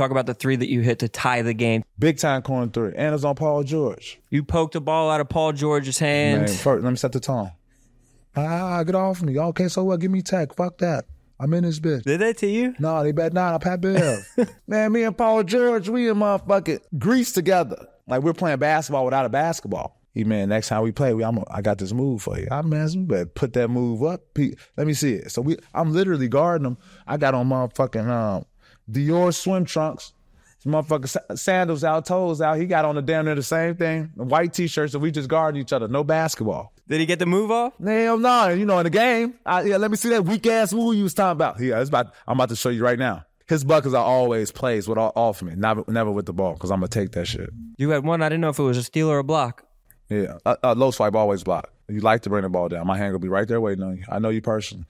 Talk about the three that you hit to tie the game. Big time corner three. And it's on Paul George. You poked the ball out of Paul George's Man, hands. first, let me set the tone. Ah, get off me. Okay, so what? Give me tech. Fuck that. I'm in this bitch. Did they to you? No, they bet not. I'm Pat Bev. Man, me and Paul George, we in motherfucking Greece together. Like we're playing basketball without a basketball. He man, next time we play, we, I'm, I got this move for you. I man, you better put that move up. Let me see it. So we, I'm literally guarding him. I got on motherfucking um, Dior swim trunks, some motherfucking sandals out, toes out. He got on the damn near the same thing, white t-shirts, and we just guarding each other. No basketball. Did he get the move off? Hell no, you know, in the game. I, yeah, let me see that weak ass move you was talking about. Yeah, it's about. I'm about to show you right now. His buckets are always plays with all, off me, never, never with the ball, because I'm gonna take that shit. You had one. I didn't know if it was a steal or a block. Yeah, uh, uh, low swipe always block. You like to bring the ball down. My hand will be right there waiting on you. I know you personally.